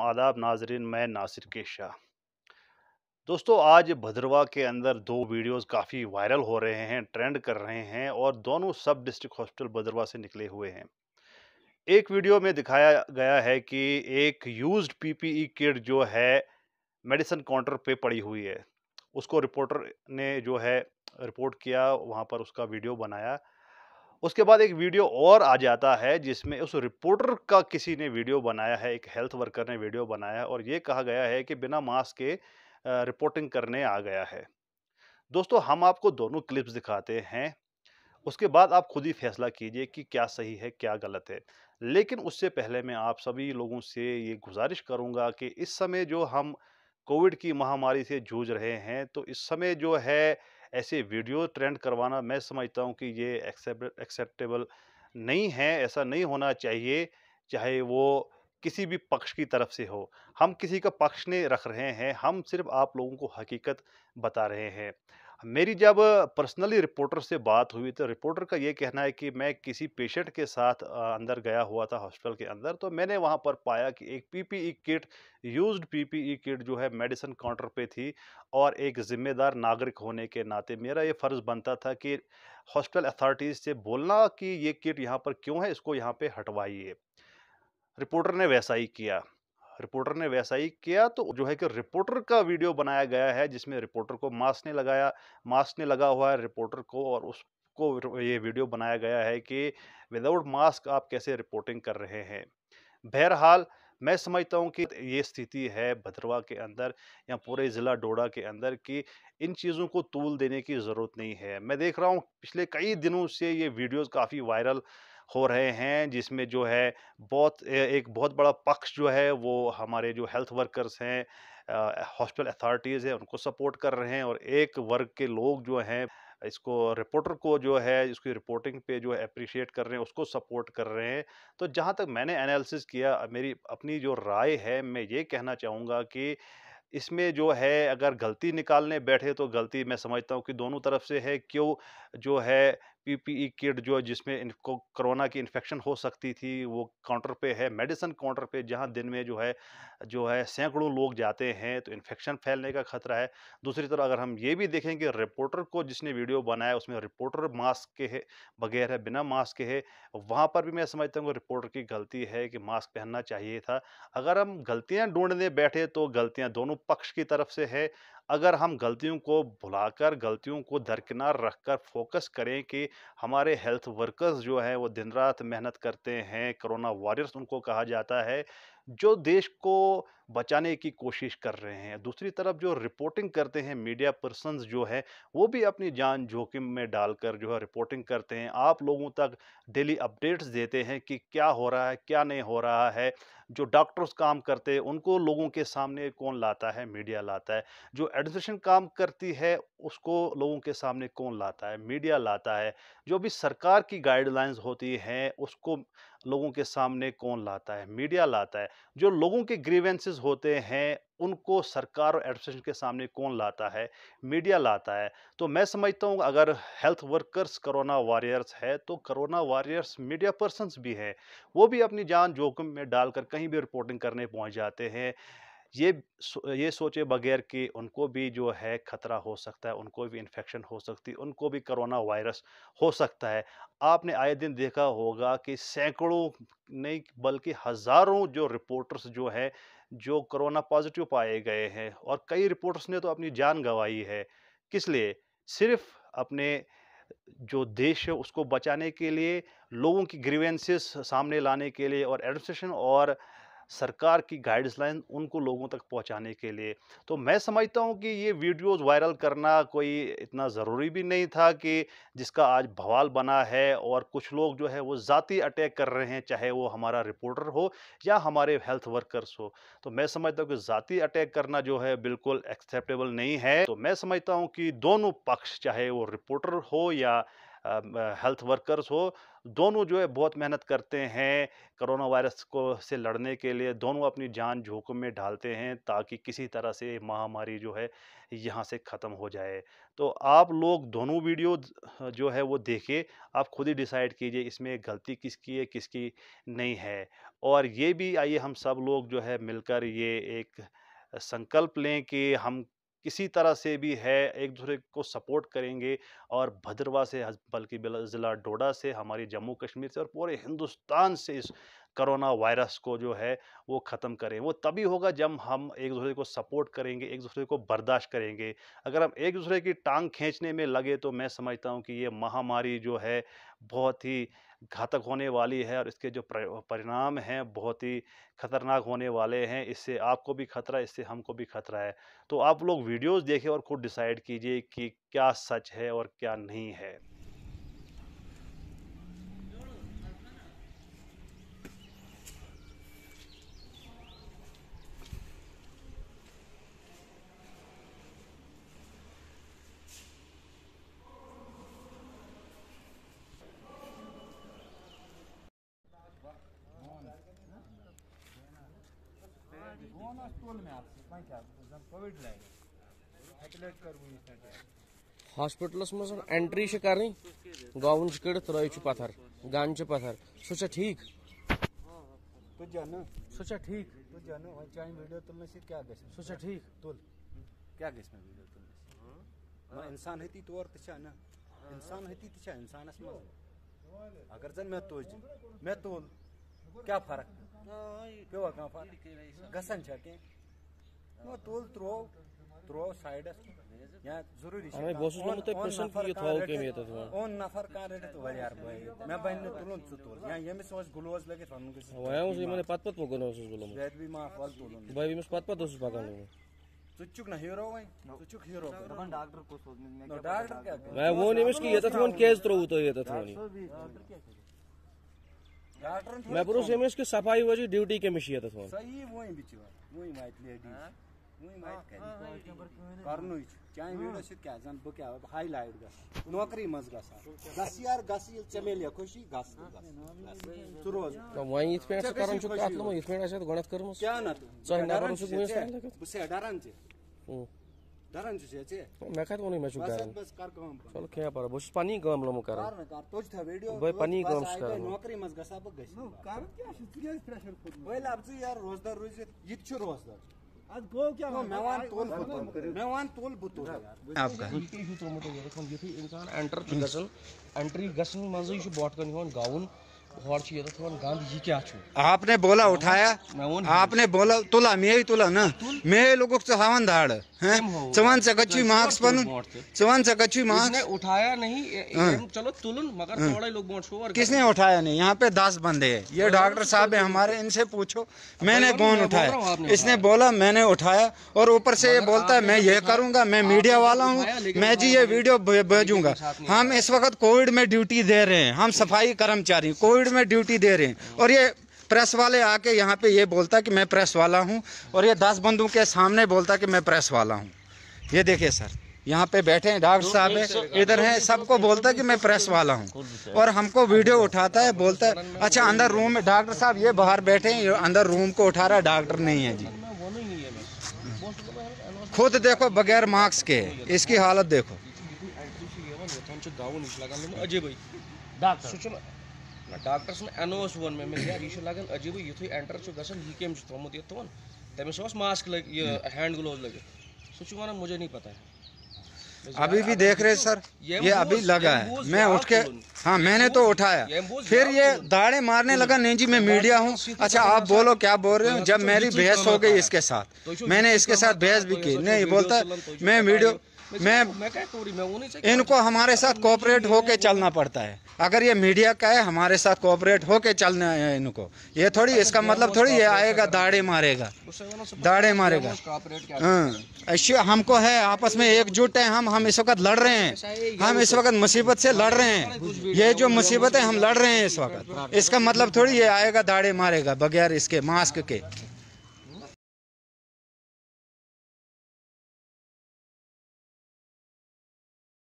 आदाब नाजरीन, मैं नासिर के शाह दोस्तों, आज भद्रवा के अंदर दो वीडियोस काफ़ी वायरल हो रहे हैं, ट्रेंड कर रहे हैं और दोनों सब डिस्ट्रिक्ट हॉस्पिटल भद्रवा से निकले हुए हैं। एक वीडियो में दिखाया गया है कि एक यूज्ड पीपीई किट जो है, मेडिसिन काउंटर पे पड़ी हुई है। उसको रिपोर्टर ने जो है, रिपोर्ट किया, वहाँ पर उसका वीडियो बनाया। उसके बाद एक वीडियो और आ जाता है, जिसमें उस रिपोर्टर का किसी ने वीडियो बनाया है, एक हेल्थ वर्कर ने वीडियो बनाया और ये कहा गया है कि बिना मास्क के रिपोर्टिंग करने आ गया है। दोस्तों, हम आपको दोनों क्लिप्स दिखाते हैं। उसके बाद आप खुद ही फैसला कीजिए कि क्या सही है, क्या गलत है। लेकिन उससे पहले मैं आप सभी लोगों से ये गुजारिश करूँगा कि इस समय जो हम कोविड की महामारी से जूझ रहे हैं तो इस समय जो है ऐसे वीडियो ट्रेंड करवाना मैं समझता हूँ कि ये एक्सेप्टेबल नहीं है, ऐसा नहीं होना चाहिए, चाहे वो किसी भी पक्ष की तरफ़ से हो। हम किसी का पक्ष नहीं रख रहे हैं, हम सिर्फ़ आप लोगों को हकीकत बता रहे हैं। मेरी जब पर्सनली रिपोर्टर से बात हुई तो रिपोर्टर का ये कहना है कि मैं किसी पेशेंट के साथ अंदर गया हुआ था हॉस्पिटल के अंदर तो मैंने वहाँ पर पाया कि एक PPE kit, used PPE kit जो है मेडिसिन काउंटर पे थी और एक ज़िम्मेदार नागरिक होने के नाते मेरा ये फ़र्ज़ बनता था कि हॉस्पिटल अथॉरिटीज़ से बोलना कि ये किट यहाँ पर क्यों है, इसको यहाँ पर हटवाइए। रिपोर्टर ने वैसा ही किया। रिपोर्टर ने वैसा ही किया तो जो है कि रिपोर्टर का वीडियो बनाया गया है, जिसमें रिपोर्टर को मास्क ने लगाया, मास्क ने लगा हुआ है रिपोर्टर को और उसको ये वीडियो बनाया गया है कि विदाउट मास्क आप कैसे रिपोर्टिंग कर रहे हैं। बहरहाल, मैं समझता हूँ कि ये स्थिति है भद्रवा के अंदर या पूरे ज़िला डोडा के अंदर कि इन चीज़ों को तूल देने की ज़रूरत नहीं है। मैं देख रहा हूँ, पिछले कई दिनों से ये वीडियोस काफ़ी वायरल हो रहे हैं, जिसमें जो है बहुत एक बहुत बड़ा पक्ष जो है, वो हमारे जो हेल्थ वर्कर्स हैं हॉस्पिटल अथॉरिटीज़ हैं, उनको सपोर्ट कर रहे हैं और एक वर्ग के लोग जो हैं, इसको रिपोर्टर को जो है, इसकी रिपोर्टिंग पे जो है अप्रिशिएट कर रहे हैं, उसको सपोर्ट कर रहे हैं। तो जहाँ तक मैंने एनालिसिस किया, मेरी अपनी जो राय है, मैं ये कहना चाहूँगा कि इसमें जो है, अगर गलती निकालने बैठे तो गलती मैं समझता हूँ कि दोनों तरफ़ से है, क्यों जो है पीपीई किट जो जिसमें इनको कोरोना की इन्फेक्शन हो सकती थी, वो काउंटर पे है, मेडिसिन काउंटर पे, जहाँ दिन में जो है जो है सैकड़ों लोग जाते हैं तो इन्फेक्शन फैलने का खतरा है। दूसरी तरफ़ अगर हम ये भी देखें कि रिपोर्टर को जिसने वीडियो बनाया, उसमें रिपोर्टर मास्क के है, बगैर है, बिना मास्क के है, वहाँ पर भी मैं समझता हूँ रिपोर्टर की गलती है कि मास्क पहनना चाहिए था। अगर हम गलतियाँ ढूँढने बैठे तो गलतियाँ दोनों पक्ष की तरफ़ से है अगर हम गलतियों को भुलाकर, गलतियों को दरकिनार रखकर फोकस करें कि हमारे हेल्थ वर्कर्स जो हैं, वो दिन रात मेहनत करते हैं, कोरोना वॉरियर्स उनको कहा जाता है जो देश को बचाने की कोशिश कर रहे हैं। दूसरी तरफ़ जो रिपोर्टिंग करते हैं मीडिया पर्सनस जो है, वो भी अपनी जान जोखिम में डालकर जो है रिपोर्टिंग करते हैं। आप लोगों तक डेली अपडेट्स देते हैं कि क्या हो रहा है, क्या नहीं हो रहा है? जो डॉक्टर्स काम करते हैं, उनको लोगों के सामने कौन लाता है? मीडिया लाता है। जो एडमिनिस्ट्रेशन काम करती है, उसको लोगों के सामने कौन लाता है? मीडिया लाता है। जो भी सरकार की गाइडलाइंस होती हैं, उसको लोगों के सामने कौन लाता है? मीडिया लाता है। जो लोगों के ग्रीवेंसेस होते हैं, उनको सरकार और एडमिनिस्ट्रेशन के सामने कौन लाता है? मीडिया लाता है। तो मैं समझता हूँ, अगर हेल्थ वर्कर्स करोना वॉरियर्स है तो करोना वॉरियर्स मीडिया पर्सनस भी हैं। वो भी अपनी जान जोखिम में डालकर कहीं भी रिपोर्टिंग करने पहुँच जाते हैं। ये ये सोचे बगैर कि उनको भी जो है खतरा हो सकता है, उनको भी इन्फेक्शन हो सकती है, उनको भी करोना वायरस हो सकता है। आपने आए दिन देखा होगा कि सैकड़ों, नहीं बल्कि हज़ारों जो रिपोर्टर्स जो है, जो करोना पॉजिटिव पाए गए हैं और कई रिपोर्टर्स ने तो अपनी जान गंवाई है। किस लिए? सिर्फ़ अपने जो देश है उसको बचाने के लिए, लोगों की ग्रीवेंसेस सामने लाने के लिए और एडमिनिस्ट्रेशन और सरकार की गाइडलाइन उनको लोगों तक पहुँचाने के लिए। तो मैं समझता हूँ कि ये वीडियोस वायरल करना कोई इतना ज़रूरी भी नहीं था कि जिसका आज भवाल बना है और कुछ लोग जो है वो ज़ाती अटैक कर रहे हैं, चाहे वो हमारा रिपोर्टर हो या हमारे हेल्थ वर्कर्स हो। तो मैं समझता हूँ कि ज़ाती अटैक करना जो है बिल्कुल एक्सेप्टेबल नहीं है। तो मैं समझता हूँ कि दोनों पक्ष, चाहे वो रिपोर्टर हो या हेल्थ वर्कर्स हो, दोनों जो है बहुत मेहनत करते हैं कोरोना वायरस को से लड़ने के लिए, दोनों अपनी जान जोखिम में डालते हैं ताकि किसी तरह से महामारी जो है यहाँ से ख़त्म हो जाए। तो आप लोग दोनों वीडियो जो है वो देखें, आप खुद ही डिसाइड कीजिए इसमें गलती किसकी है, किसकी नहीं है। और ये भी आइए हम सब लोग जो है मिलकर ये एक संकल्प लें कि हम किसी तरह से भी है एक दूसरे को सपोर्ट करेंगे और भद्रवा से बल्कि ज़िला डोडा से, हमारी जम्मू कश्मीर से और पूरे हिंदुस्तान से इस करोना वायरस को जो है, वो ख़त्म करें। वो तभी होगा जब हम एक दूसरे को सपोर्ट करेंगे एक दूसरे को बर्दाश्त करेंगे। अगर हम एक दूसरे की टांग खींचने में लगे तो मैं समझता हूँ कि ये महामारी जो है बहुत ही घातक होने वाली है और इसके जो परिणाम हैं बहुत ही ख़तरनाक होने वाले हैं। इससे आपको भी खतरा है, इससे हमको भी खतरा है। तो आप लोग वीडियोस देखें और खुद डिसाइड कीजिए कि क्या सच है और क्या नहीं है। हॉस्पिटलस मज एंट्री कर। गाउन कड़ित त्र पत्थर गन पत्थर। सह ठीक? सह ठीक? वीडियो तुलने क्या ठीक? तुल। क्या वीडियो तुलने इंसान हती तौर ना। इंसान हती इंसानस मज अगर जन मे तुज मे तुल क्या फ़र्क? कह फ़र्क? गसन कह तुल त्रो त्रो साइडस। या ज़रूरी है तो पर्सन की ये थाव के में तो ओन नफर का रेट तो वाली यार भाई। मैं बहन ने तुलन छु तुल। या ये में सोच लगे फन के वया उस मैंने पत पत पगनो उस गुलो वेट भी मा फल तुलन भाई में पत पत उस पगनो चुचुक ना हीरो भाई। चुचुक हीरो अपन डॉक्टर को सोचने में क्या डॉक्टर क्या मैं वो नहीं मिस की ये तो फ़ोन केस थ्रो तो ये तो थोनी मैं पुरुष में इसकी सफ़ाई वजी ड्यूटी के मिशी है तो सही वही बिचवा वही माइट लेडीज़ करनु चाहे वीडियो सत क्या जन बह क्या हाईलाइट ग। नौकरी मज गस यार गस ये चमेलिया खुशी गस छु रोज तो वही इत पे करन छु कात लो इत पे आसे गणत करमु क्या न चाहे नरन छु बुसे डरन छे छु छे मैं कहत नहीं मैं छु डरन बस कर काम चलो क्या पर बस पानी गम लो कर कर कर तोज था वीडियो भाई पानी गम कर नौकरी मज गसा ब गस कर क्या छु प्रेशर खुद भाई लाभ यार रोजदार रोज यित छु रोजदार आपका इंसान एंटर गसन एंट्री गसन मज़े बॉट कन गाउन आपने बोला उठाया? आपने बोला तुला मे तुला ना। मे लोगों को हवन धाड़ चवन से कच्ची मार्क्स पन चवन से कच्ची मार्क्स उठाया नहीं हाँ। चलो तुलन मगर हाँ। थोड़ा लोग बोट किसने उठाया नहीं? यहाँ पे दस बंदे हैं। ये डॉक्टर साहब है हमारे इनसे पूछो। मैंने कौन उठाया? इसने बोला मैंने उठाया। और ऊपर से ये बोलता है मैं ये करूँगा मैं मीडिया वाला हूँ। मैं जी ये वीडियो भेजूँगा। हम इस वक्त कोविड में ड्यूटी दे रहे हैं। हम सफ़ाई कर्मचारी कोविड में ड्यूटी दे रहे हैं। और ये प्रेस वाले आके यहाँ पे ये बोलता कि मैं प्रेस वाला हूँ और ये दस बंदों के सामने बोलता कि मैं प्रेस वाला हूँ। ये देखिए सर यहाँ पे बैठे हैं डॉक्टर साहब है इधर है सबको बोलता है कि मैं प्रेस वाला हूँ। और हमको वीडियो उठाता है बोलता है अच्छा अंदर रूम में डॉक्टर साहब ये बाहर बैठे हैं अंदर रूम को उठा रहा है डॉक्टर नहीं है जी। खुद देखो बगैर मास्क के इसकी हालत देखो। डॉक्टर एनोस वो मे यार यह लगन अजीब युथ एंटर ग कम थोमुत ये तुम तमिस मास्क लग हैंड ग्लोव लगे। सह वन मुझे नहीं पता है। अभी भी देख रहे सर ये अभी लगा है। मैं उठ के हाँ मैंने तो उठाया। फिर ये दाड़े मारने लगा नहीं जी मैं मीडिया हूँ। अच्छा आप बोलो क्या बोल रहे हो? जब मेरी बहस हो गई इसके साथ। मैंने इसके साथ बहस भी की। नहीं बोलता मैं वीडियो मैं इनको हमारे साथ कोऑपरेट होके चलना पड़ता है। अगर ये मीडिया का है हमारे साथ कोऑपरेट होके चलना है इनको। ये थोड़ी इसका मतलब थोड़ी ये आएगा दाड़े मारेगा। दाड़े मारेगा। हाँ। हमको है आपस में एकजुट है हम हम इस वक्त लड़ रहे हैं। हम इस वक्त मुसीबत से लड़ रहे हैं। ये जो मुसीबत है हम लड़ रहे हैं इस वक्त इसका मतलब थोड़ी ये आएगा दाड़े मारेगा बगैर इसके मास्क के।